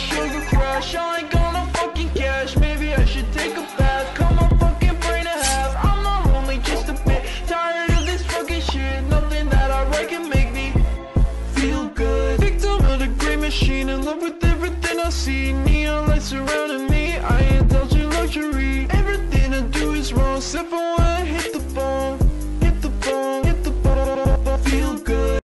sugar crash I ain't got no fucking cash. Maybe I should take a bath. Cut my fucking brain in half. I'm not lonely, just a bit Tired of this fucking shit. Nothing that I write can make me feel good. Victim of the great machine In love with everything I see. Neon lights surrounding me I indulge in luxury. Everything I do is wrong Except for when I hit the